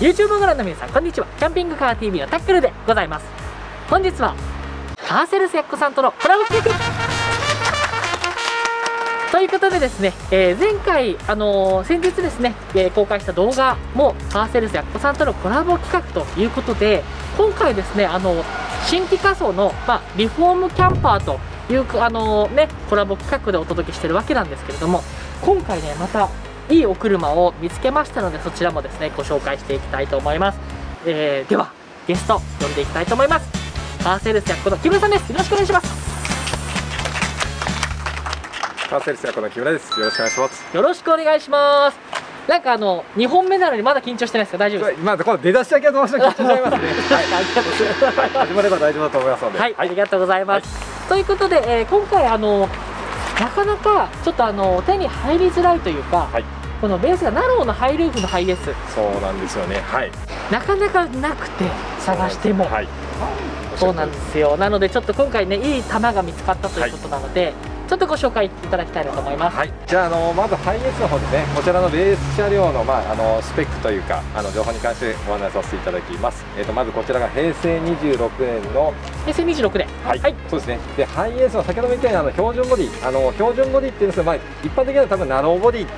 YouTube をご覧の皆さんこんにちは。キャンピングカー TV のタックルでございます。本日はカーセルスやっこさんとのコラボ企画。ということでですね、えー前回、あのー先日ですね、えー公開した動画もカーセルスやっこさんとのコラボ企画ということで今回ですね、あの新規仮想の、まあ、リフォームキャンパーという、あのね、コラボ企画でお届けしてるわけなんですけれども今回ねまたいいお車を見つけましたのでそちらもですねご紹介していきたいと思います、えーではゲスト呼んでいきたいと思います。カーセルスやっこの木村さんです。よろしくお願いします。カーセルスヤコの木村です。よろしくお願いします。よろしくお願いします。なんかあの2本目なのにまだ緊張してないですか？大丈夫ですか？まあ、この出だしだけはどうしても緊張しちゃいますね。はい。始まれば大丈夫だと思いますので。はい、ありがとうございます。ということで、えー今回あのなかなかちょっとあの手に入りづらいというか、はいこのベースがナローのハイルーフのハイエースそうなんですよね。はい。なかなかなくて探しても、はい。そうなんですよなのでちょっと今回ねいい玉が見つかったということなので、ちょっとご紹介いただきたいなと思います。はい。じゃあ、あの、まずハイエースの方ですね。こちらのレース車両の、まあ、あの、スペックというか、あの、情報に関してご案内させていただきます。えっ、と、まずこちらが平成26年の平成26年はい、はい、そうですね。で、ハイエースの先ほども言ったように、あの標準ボディ、あの標準ボディっていうんですけど、まあ、一般的には多分ナローボディ、ね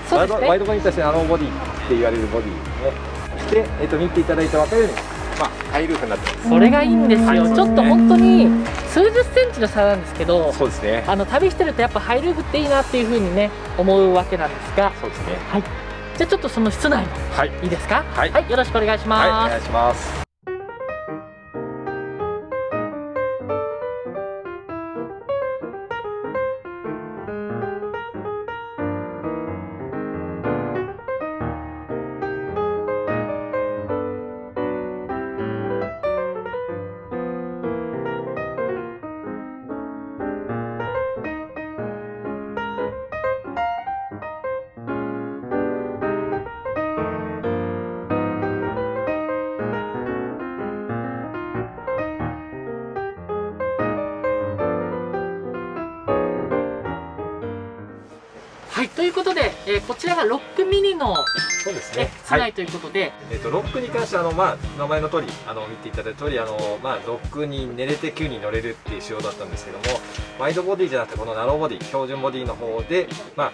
ワイドボディとしてナローボディって言われるボディですね。で、えっ、と見ていただいて分かるように、まあハイルーフになってまそれがいいんですよ、はいちょっと本当に数十センチの差なんですけどす。そうですね。あの旅してるとやっぱハイルーフっていいなっていう風にね思うわけなんですがそうですね。はいじゃあちょっとその室内もはい。いいですか？はいよろしくお願いしはい、おます、願いします。はい。ということで、えーこちらがロックミニの、そうですね。ね。はい。室内ということで、えっ、とロックに関してはあのまあ名前の通りあの見ていただいた通りあのまあロックに寝れて急に乗れるっていう仕様だったんですけどもワイドボディじゃなくてこのナローボディ標準ボディの方でまあ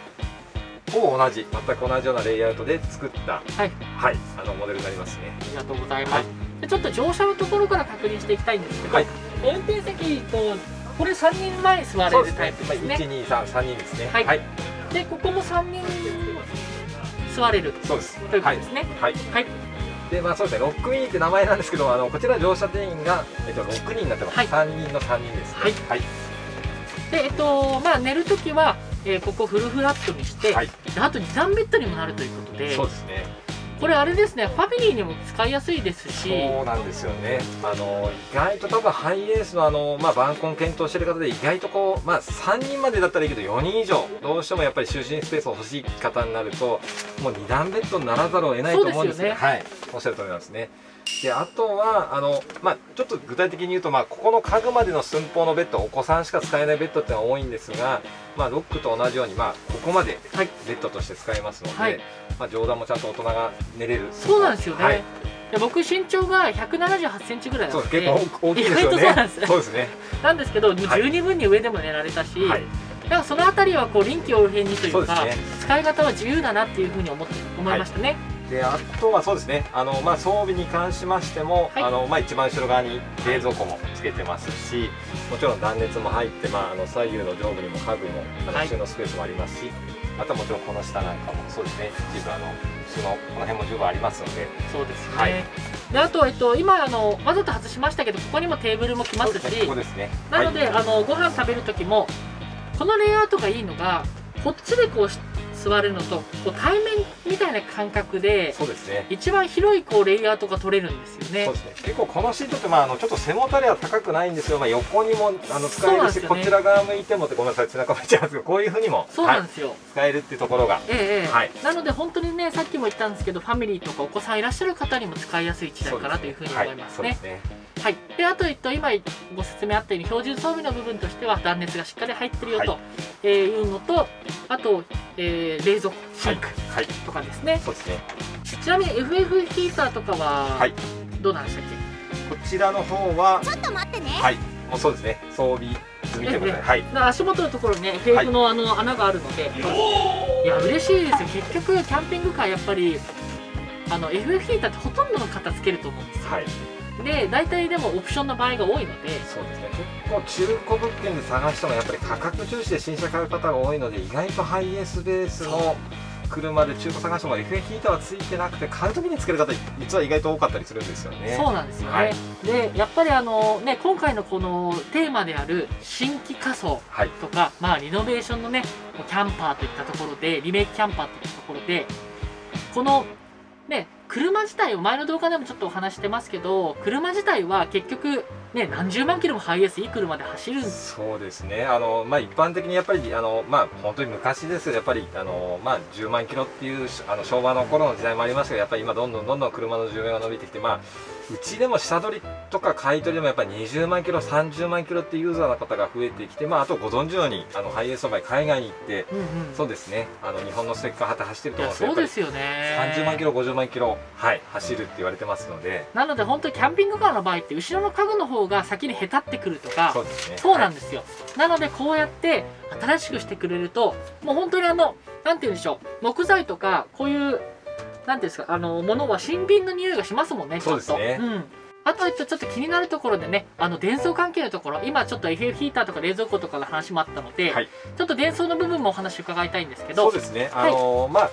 ほぼ同じ全く同じようなレイアウトで作ったはい。はいあのモデルになりますね。ありがとうございます、はい。でちょっと乗車のところから確認していきたいんですけど、はい。運転席とこれ3人前に座れるタイプですね。一二三三人ですね。はい。はい、でここも3人座れるそうです。ということですね。はい。はい。でまあそうですね。ロックミニって名前なんですけどあのこちら乗車定員がえっと6人になってます、はい。三人の三人です。ねはい。はい。でえっとまあ寝るときは、えーここフルフラットにして、はい。であと2段ベッドにもなるということで。そうですねこれあれですねファミリーにも使いやすいですし。そうなんですよね。あの意外と多分ハイエースのあの、まあ、バンコン検討してる方で意外とこう、まあ、3人までだったらいいけど4人以上。どうしてもやっぱり就寝スペースを欲しい方になるともう2段ベッドにならざるを得ないと思うんですそうですよね。はい。おっしゃると思いますねであとはあの、まあ、ちょっと具体的に言うと、まあ、ここの家具までの寸法のベッドお子さんしか使えないベッドってのは多いんですが、まあ、ロックと同じように、まあ、ここまではい。ベッドとして使えますので、はい。まあ、上段もちゃんと大人が寝れるそうなんですよね、はい。で僕身長が178センチぐらいなので。結構大きいですよ意外とそうなんです。ね。そうですね。なんですけど十二分に上でも寝られたし、はい。だからそのあたりはこう臨機応変にというかね。使い方は自由だなっていうふうに思って思いましたね、であとはそうですね。あのまあ装備に関しましても、はい。あのまあ一番後ろ側に冷蔵庫もつけてますし、もちろん断熱も入って、まああの左右の上部にも家具も収納スペースもありますし、あとはもちろんこの下なんかもそうですね。一部あのそのこの辺も十分ありますので、そうですね、はい。であと、えっと、今あのわざと外しましたけどここにもテーブルも来ますし。ね。ここですね。なので、はい。あのご飯食べる時もこのレイアウトがいいのがこっちでこうし座るのとこう対面みたいな感覚でそうですね。一番広いこうレイアウトが取れるんですよね。そうですね。結構このシートってまああのちょっと背もたれは高くないんですけど、まあ横にもあの使えるし、ねこちら側向いてもってごめんなさい。背中向いちゃいますけど、こういう風にもはいそうなんですよ、使えるっていうところが。ええええ。はい。なので本当にねさっきも言ったんですけどファミリーとかお子さんいらっしゃる方にも使いやすい一台かなというふうに思いますねはい、であと、えっと、今ご説明あったように標準装備の部分としては断熱がしっかり入ってるよと、はい。えーいうのとあと、えー冷蔵庫シンクはい。とかですね、そうですね。ちなみに FF ヒーターとかははい。どうなんでしたっけ、こちらの方はちょっと待ってね。はい。もうそうですね。装備済みということではい。な足元のところにね FF のあの穴があるので、い、や嬉しいですよ。結局キャンピングカーやっぱりあの FF ヒーターってほとんどの方つけると思うんですよ。はいで大体でもオプションの場合が多いので。そうですね。結構中古物件で探してもやっぱり価格重視で新車買う方が多いので意外とハイエースベースの車で中古探しても FF ヒーターはついてなくて買う時につける方実は意外と多かったりするんですよね。そうなんですよね、はい。でやっぱりあのね今回のこのテーマである新規仮装はい。とか、まあ、リノベーションのねキャンパーといったところでリメイクキャンパーといったところでこのね車自体を前の動画でもちょっとお話してますけど車自体は結局ね何十万キロもハイエースいい車で走るそうですね。あの、まあ、一般的にやっぱりあの、まあ、本当に昔ですけどやっぱりあの、まあ、10万キロっていうあの昭和の頃の時代もありましたけどやっぱり今どんどんどんどん車の寿命が伸びてきて、まあ、うちでも下取りとか買い取りでもやっぱり20万キロ30万キロっていうユーザーの方が増えてきて、まあ、あとご存知のようにあのハイエースの場合海外に行ってうんうん。そうですね。あの日本のステッカー貼って走ってるとい思うんですけどやそうですよね。30万キロ50万キロ、はい、走るって言われてますので。なので本当にキャンピングカーの場合って後ろの家具の方が先にへたってくるとかそうですね。そうなんでですよ、なのでこうやって新しくしてくれるともう本当にあのなんて言うんでしょう。木材とかこういうなんていうんですかあのものは新品の匂いがしますもんねちょっと。そうんあとえっとちょっと気になるところでねあの伝送関係のところ今ちょっと FF ヒーターとか冷蔵庫とかの話もあったので、はい。ちょっと伝送の部分もお話伺いたいんですけど。そうですね。あの、まあ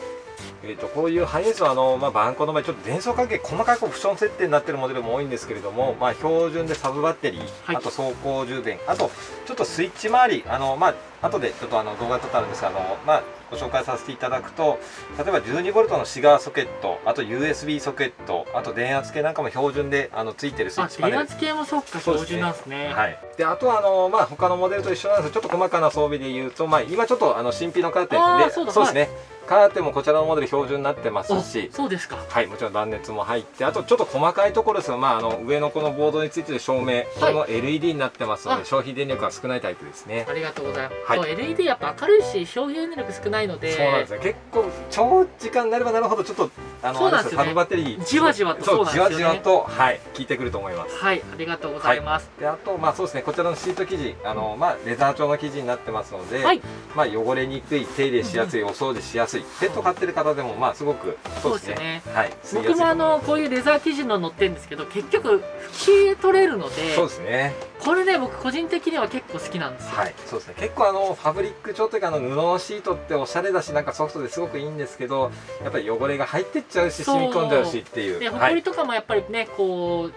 えー、とこういうハイエースはあの、まあ、バンコの場合ちょっと伝送関係細かいオプション設定になっているモデルも多いんですけれども、まあ、標準でサブバッテリー、はい。あと走行充電あとちょっとスイッチ周りあの、まあ後でちょっとあの動画撮ってあるんですがあの、まあ、ご紹介させていただくと例えば 12V のシガーソケットあと USB ソケットあと電圧計なんかも標準であのついてるスイッあチパネル。電圧計もそっか標そうですね。準なんですね。はい、であとはあの、まあ、他のモデルと一緒なんですけどちょっと細かな装備で言うと、まあ、今ちょっとあの新品のカーテンでそうだですね、カーテンもこちらのモデル標準になってますあしそうですか。はい、もちろん断熱も入ってあとちょっと細かいところですが、まあ、あの上のこのボードについてる照明、これも LED になってますのであ。消費電力が少ないタイプですね。ありがとうございます、はい。LED やっぱ明るいし消費電力少ないので。そうなんですよ。結構長時間になればなるほどちょっとあのそうなんですよね。サブバッテリー。じわじわとそうね。じわじわとはい効いてくると思います。はいありがとうございます、であとまあそうですねこちらのシート生地あのまあレザー調の生地になってますので、はい。まあ汚れにくい手入れしやすいお掃除しやすいペット飼ってる方でもまあすごくそうですね。そうはい僕もあのこういうレザー生地の乗ってるんですけど結局拭き取れるのでそうですね。これね僕個人的には結構好きなんですよ、はいそうですね。結構あのファブリック調というかあの布のシートっておしゃれだしなんかソフトですごくいいんですけどやっぱり汚れが入ってっちゃうし染み込んじゃうしっていう。ではい。埃りとかもやっぱりねこう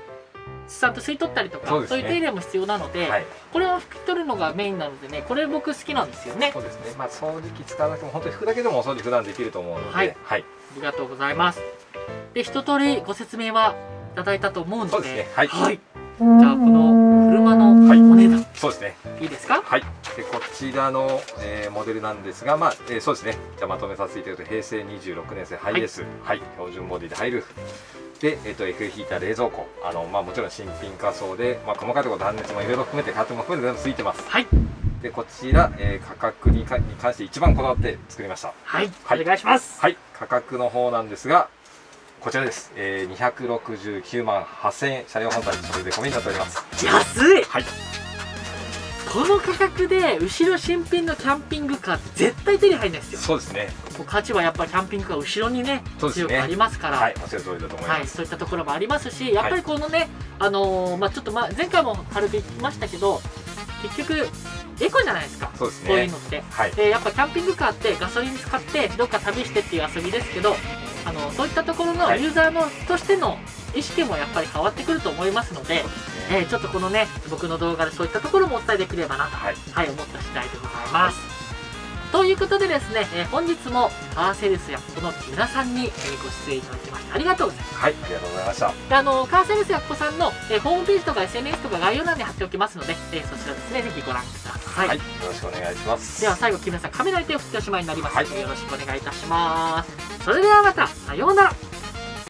ちゃんと吸い取ったりとかそうね。いう手入れも必要なので、はい。これを拭き取るのがメインなのでねこれ僕好きなんですよね。そうですね。まあ掃除機使わなくても本当に拭くだけでもお掃除普段できると思うので。はい。はい、ありがとうございます。で一通りご説明はいただいたと思うので。そうですね。はい。じゃあこのはいお値段、そうですね。い、いですか？はい、でこちらの、えーモデルなんですが、まあえーそうですね、じゃあまとめさせていただくと、平成26年生ハイエース、はい。標準ボディでハイルーフ、で、えー、と FA ヒーター冷蔵庫、あのまあ、もちろん新品仮装で、まあ、細かいところ、断熱もいろいろ含めて、カーテンも含めて全部ついてます。はい。でこちら、えー価格にかに関して一番こだわって作りました。はい、はい。お願いします。はい、価格の方なんですが、こちらです、えー、269万8000円、車両本体、それで込みになっております。安い。はい。この価格で後ろ新品のキャンピングカー絶対手に入んないですよ。そうですね、価値はやっぱりキャンピングカー後ろにねね。強くありますから、はい、おっしゃる通りだと思います。はい、そういったところもありますしやっぱりこのね、あのーまあ、ちょっと、まあ、前回も軽く言いましたけど結局エコじゃないですか。そうですね。こういうのって、はい。でやっぱキャンピングカーってガソリン使ってどっか旅してっていう遊びですけどあのそういったところのはい。ユーザーのとしての意識もやっぱり変わってくると思いますので、えーちょっとこのね僕の動画でそういったところもお伝えできればなと、はい。はい、思った次第でございます。ということでですね、えー本日もカーセールスやこの木村さんに、えーご出演いただきましてありがとうございます。はい、ありがとうございました。であのカーセールスやっこさんの、えーホームページとか SNS とか概要欄に貼っておきますので、えーそちらですねぜひご覧ください、はい、よろしくお願いします。では最後木村さんカメラに手を振っておしまいになりますはいよろしくお願いいたしますそれではまたさようなら